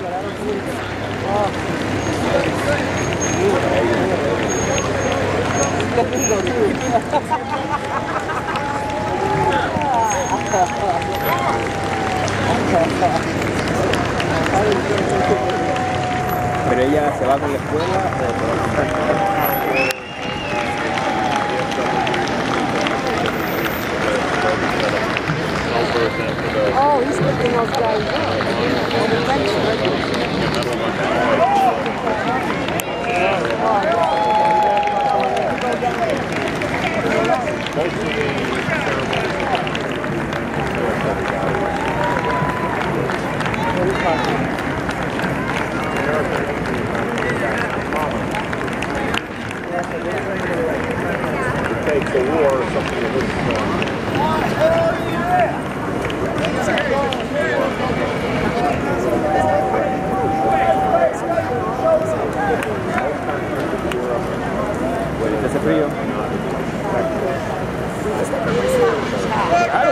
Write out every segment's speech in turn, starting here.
Pero ella se va con la escuela Oh, he's looking those guys Hopefully,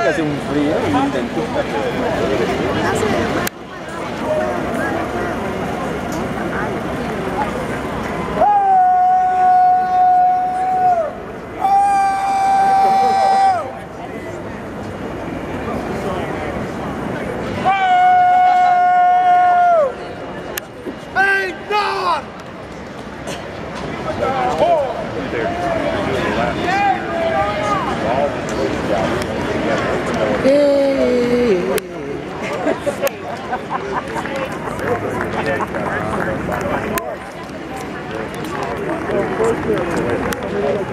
hace un frío intenso.